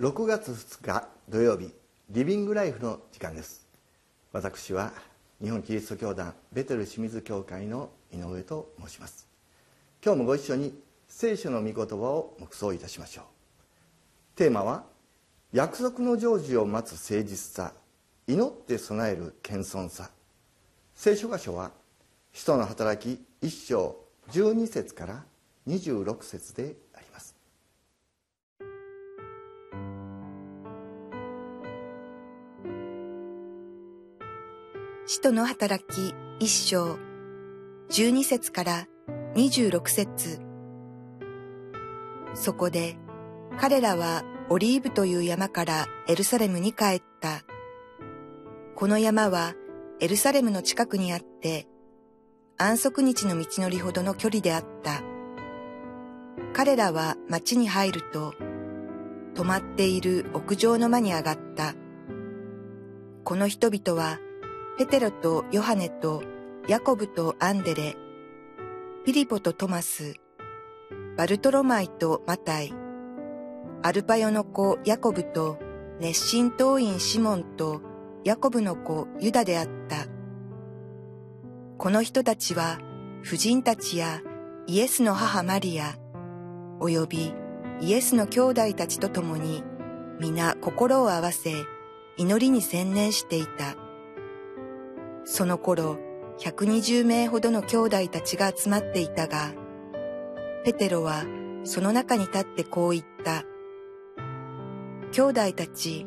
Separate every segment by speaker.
Speaker 1: 6月2日土曜日リビングライフの時間です。私は日本キリスト教団ベテル清水教会の井上と申します。今日もご一緒に聖書の御言葉を黙想いたしましょう。テーマは約束の成就を待つ誠実さ祈って備える謙遜さ。聖書箇所は使徒の働き1章12節から26節で
Speaker 2: 使徒の働き一章12節から26節そこで彼らはオリーブという山からエルサレムに帰った。この山はエルサレムの近くにあって、安息日の道のりほどの距離であった。彼らは町に入ると、止まっている屋上の間に上がった。この人々は、ペテロとヨハネとヤコブとアンデレ、ピリポとトマス、バルトロマイとマタイ、アルパヨの子ヤコブと熱心党員シモンとヤコブの子ユダであった。この人たちは婦人たちやイエスの母マリア、およびイエスの兄弟たちと共に皆心を合わせ祈りに専念していた。その頃、120名ほどの兄弟たちが集まっていたが、ペテロはその中に立ってこう言った。兄弟たち、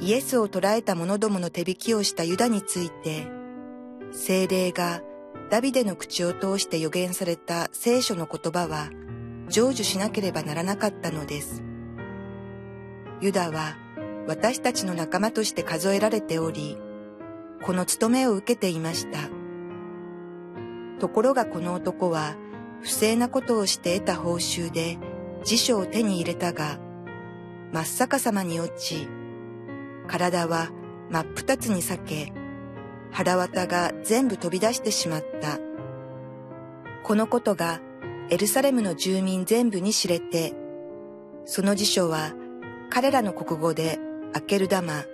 Speaker 2: イエスを捕らえた者どもの手引きをしたユダについて、精霊がダビデの口を通して予言された聖書の言葉は成就しなければならなかったのです。ユダは私たちの仲間として数えられており、この務めを受けていました。ところがこの男は不正なことをして得た報酬で辞書を手に入れたが、真っ逆さまに落ち、体は真っ二つに裂け、腹渡が全部飛び出してしまった。このことがエルサレムの住民全部に知れて、その辞書は彼らの国語でアケルダマ、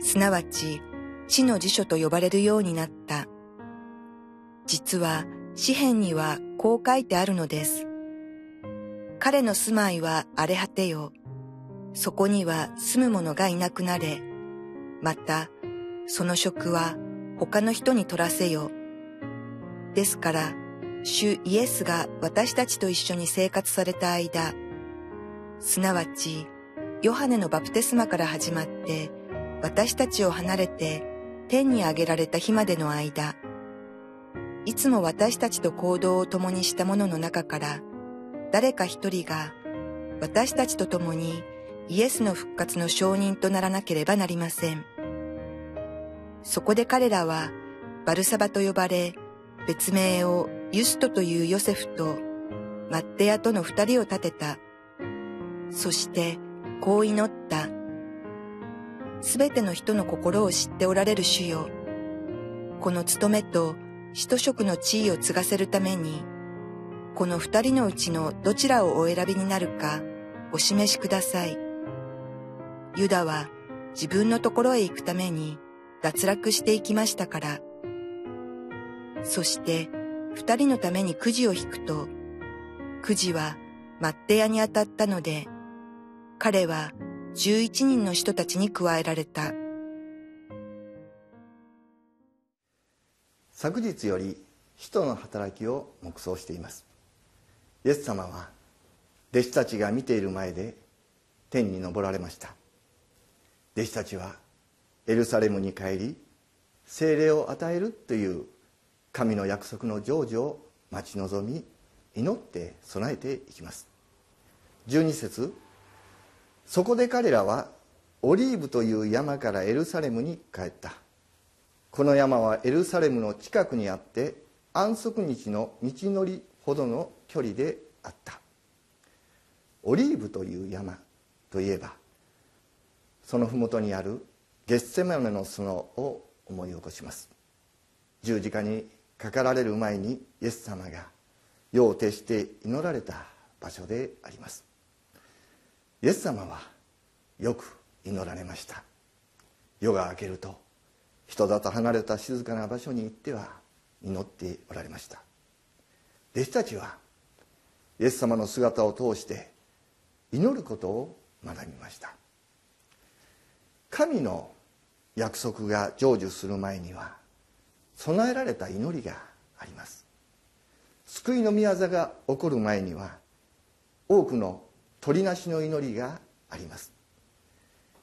Speaker 2: すなわち地の辞書と呼ばれるようになった。実は詩篇にはこう書いてあるのです。彼の住まいは荒れ果てよ。そこには住む者がいなくなれ。また、その職は他の人に取らせよ。ですから、主イエスが私たちと一緒に生活された間、すなわち、ヨハネのバプテスマから始まって、私たちを離れて天に上げられた日までの間、いつも私たちと行動を共にした者の中から、誰か一人が私たちと共にイエスの復活の証人とならなければなりません。そこで彼らはバルサバと呼ばれ、別名をユストというヨセフとマッテヤとの二人を立てた。そしてこう祈った。すべての人の心を知っておられる主よ。この務めと使徒職の地位を継がせるために、この二人のうちのどちらをお選びになるかお示しください。ユダは自分のところへ行くために脱落していきましたから。そして二人のためにくじを引くと、くじはマッテヤに当たったので、彼は十一人の人たちに加えられた。
Speaker 1: 昨日より使徒の働きを黙想しています。イエス様は弟子たちが見ている前で天に昇られました。弟子たちはエルサレムに帰り聖霊を与えるという神の約束の成就を待ち望み祈って備えていきます。12節そこで彼らはオリーブという山からエルサレムに帰った。この山はエルサレムの近くにあって安息日の道のりほどの距離であった。オリーブという山といえばその麓にあるゲッセマネの園を思い起こします。十字架にかかられる前にイエス様が夜を徹して祈られた場所であります。イエス様はよく祈られました。夜が明けると人里離れた静かな場所に行っては祈っておられました。弟子たちはイエス様の姿を通して祈ることを学びました。神の約束が成就する前には備えられた祈りがあります。救いの宮座が起こる前には多くの取りなしの祈りがあります。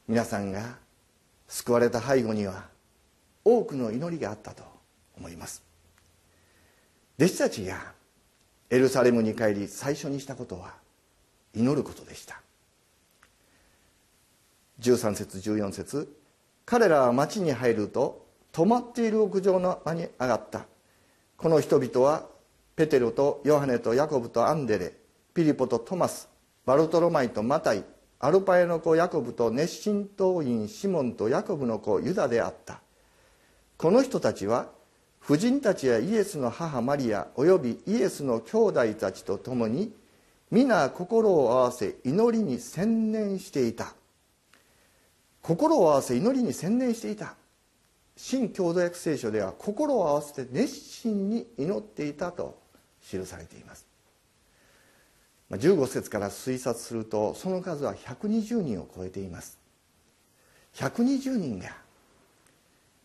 Speaker 1: 皆さんが救われた背後には多くの祈りがあったと思います。弟子たちがエルサレムに帰り最初にしたことは祈ることでした。13節14節彼らは町に入ると止まっている屋上の間に上がった。この人々はペテロとヨハネとヤコブとアンデレピリポとトマスバルトロマイとマタイアルパエの子ヤコブと熱心党員シモンとヤコブの子ユダであった。この人たちは婦人たちやイエスの母マリアおよびイエスの兄弟たちと共に皆心を合わせ祈りに専念していた。心を合わせ祈りに専念していた。新共同訳聖書では心を合わせて熱心に祈っていたと記されています。15節から推察するとその数は120人を超えています。120人が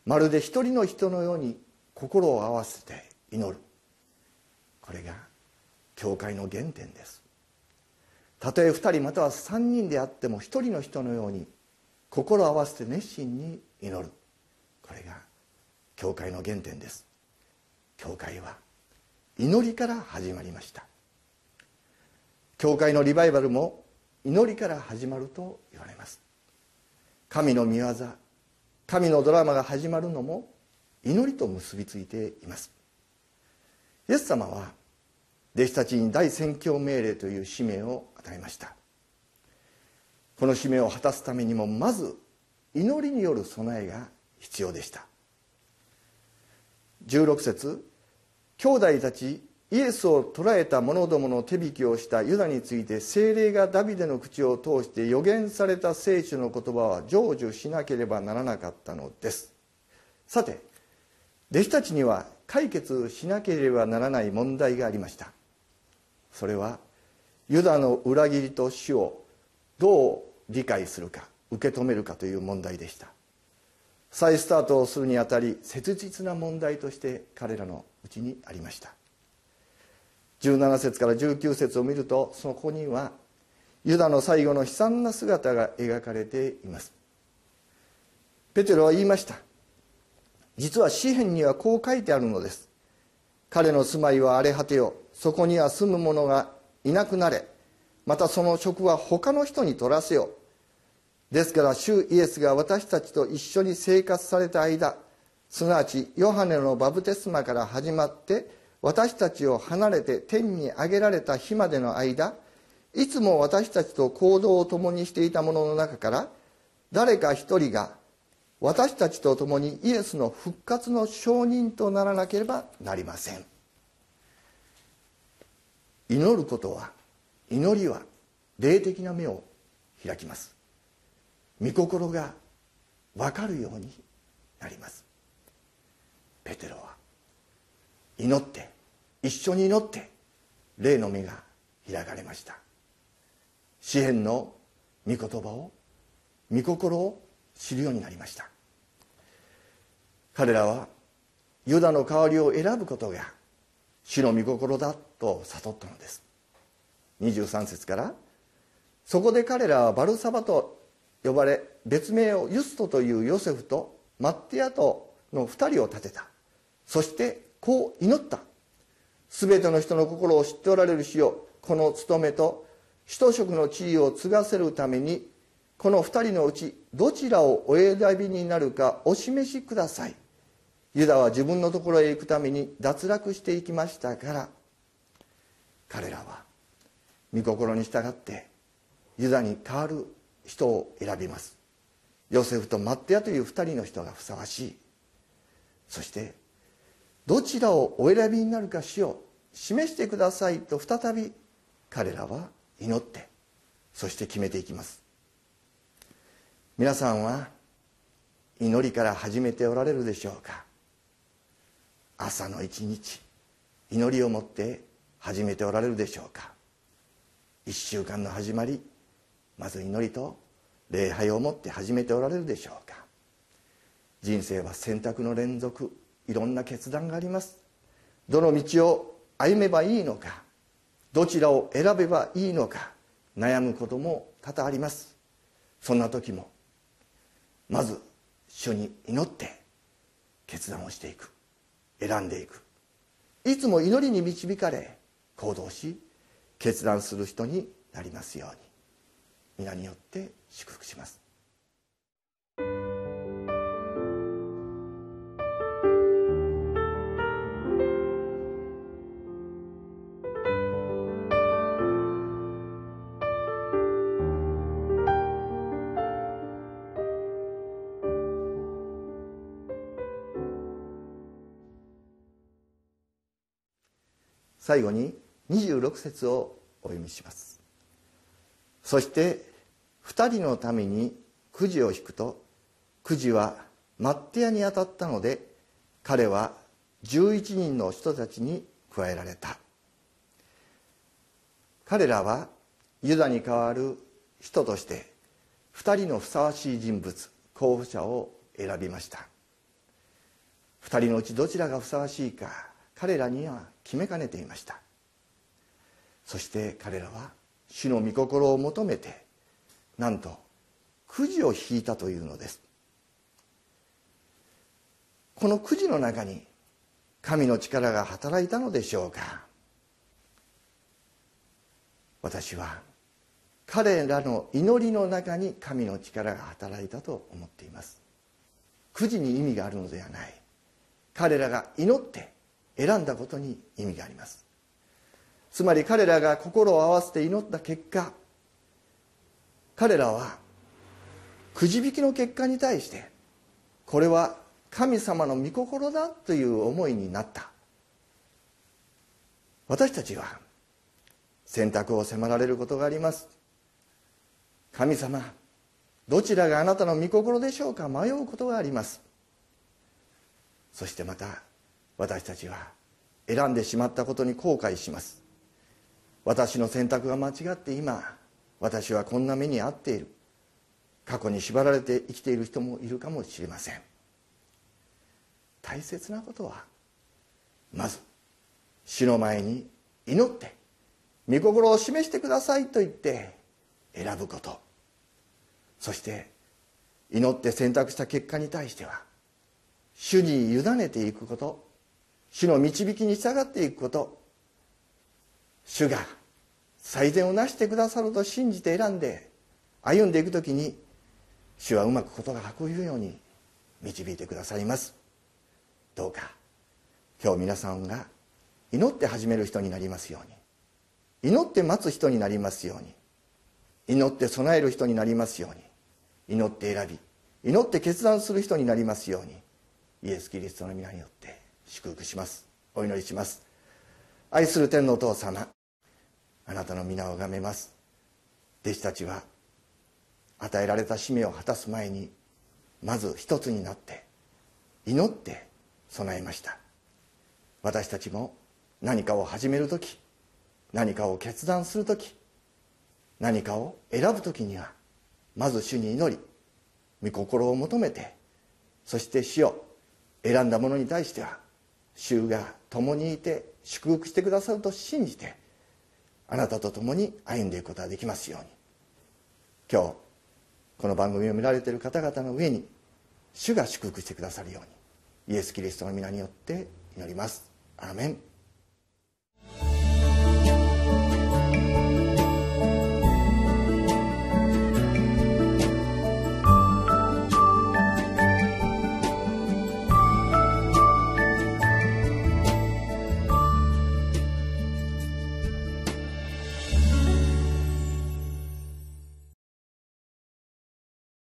Speaker 1: まるで一人の人のように心を合わせて祈る。これが教会の原点です。たとえ2人または3人であっても一人の人のように心を合わせて熱心に祈る。これが教会の原点です。教会は祈りから始まりました。教会のリバイバルも祈りから始まると言われます。神の御業神のドラマが始まるのも祈りと結びついています。イエス様は弟子たちに大宣教命令という使命を与えました。この使命を果たすためにもまず祈りによる備えが必要でした。16節兄弟たちイエスを捕らえた者どもの手引きをしたユダについて精霊がダビデの口を通して予言された聖書の言葉は成就しなければならなかったのです。さて弟子たちには解決しなければならない問題がありました。それはユダの裏切りと死をどう理解するか受け止めるかという問題でした。再スタートをするにあたり切実な問題として彼らのうちにありました。17節から19節を見るとそこにはユダの最後の悲惨な姿が描かれています。ペテロは言いました。実は詩篇にはこう書いてあるのです。彼の住まいは荒れ果てよ。そこには住む者がいなくなれ。またその職は他の人に取らせよ。ですから主イエスが私たちと一緒に生活された間すなわちヨハネのバブテスマから始まって私たちを離れて天に上げられた日までの間いつも私たちと行動を共にしていた者の中から誰か一人が私たちと共にイエスの復活の証人とならなければなりません。祈ることは祈りは霊的な目を開きます。御心が分かるようになります。ペテロは祈って一緒に祈って霊の目が開かれました。詩篇の御言葉を御心を知るようになりました。彼らはユダの代わりを選ぶことが主の御心だと悟ったのです。23節からそこで彼らはバルサバと呼ばれ別名をユストというヨセフとマッティアトの2人を立てた。そしてこう祈った。全ての人の心を知っておられる主よ。この務めと使徒職の地位を継がせるためにこの二人のうちどちらをお選びになるかお示しください。ユダは自分のところへ行くために脱落していきましたから彼らは御心に従ってユダに代わる人を選びます。ヨセフとマッテヤという二人の人がふさわしい。そしてどちらをお選びになるかしよ示してくださいと再び彼らは祈ってそして決めていきます。皆さんは祈りから始めておられるでしょうか？朝の一日祈りを持って始めておられるでしょうか？一週間の始まりまず祈りと礼拝を持って始めておられるでしょうか？人生は選択の連続いろんな決断があります。どの道を歩めばいいのかどちらを選べばいいのか悩むことも多々あります。そんな時もまず主に祈って決断をしていく。選んでいく。いつも祈りに導かれ行動し決断する人になりますように。皆によって祝福します。最後に26節をお読みします。そして2人のためにくじを引くとくじはマッテ屋に当たったので彼は11人の人たちに加えられた。彼らはユダに代わる人として2人のふさわしい人物候補者を選びました。2人のうちどちらがふさわしいか彼らには決めかねていました。そして彼らは主の御心を求めてなんとくじを引いたというのです。このくじの中に神の力が働いたのでしょうか。私は彼らの祈りの中に神の力が働いたと思っています。くじに意味があるのではない。彼らが祈って選んだことに意味があります。つまり彼らが心を合わせて祈った結果彼らはくじ引きの結果に対してこれは神様の御心だという思いになった。私たちは選択を迫られることがあります。神様どちらがあなたの御心でしょうか迷うことがあります。そしてまた私たちは選んでしまったことに後悔します。私の選択が間違って今私はこんな目に遭っている。過去に縛られて生きている人もいるかもしれません。大切なことはまず死の前に祈って御心を示してくださいと言って選ぶこと。そして祈って選択した結果に対しては主に委ねていくこと。主の導きに従っていくこと。主が最善をなしてくださると信じて選んで歩んでいく時に主はうまくことが運ぶように導いてくださいます。どうか今日皆さんが祈って始める人になりますように。祈って待つ人になりますように。祈って備える人になりますように。祈って選び祈って決断する人になりますように。イエス・キリストの皆によって。祝福します。お祈りします。愛する天のお父様あなたの皆を拝めます。弟子たちは与えられた使命を果たす前にまず一つになって祈って備えました。私たちも何かを始める時何かを決断する時何かを選ぶ時にはまず主に祈り御心を求めてそして死を選んだものに対しては主が共にいて祝福してくださると信じてあなたと共に歩んでいくことができますように。今日この番組を見られている方々の上に主が祝福してくださるようにイエス・キリストの皆によって祈ります。アーメン。